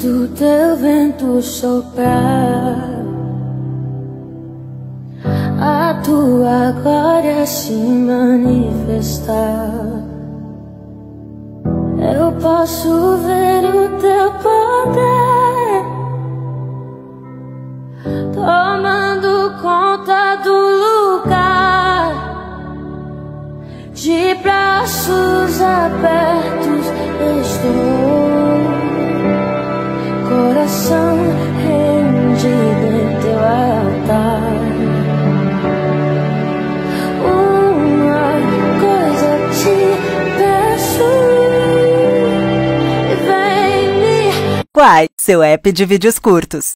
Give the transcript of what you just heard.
sinto teu vento soprar. A tua glória se manifestar. Eu posso ver o teu poder Tomando conta do lugar De braços abertos Quai, seu app de vídeos curtos.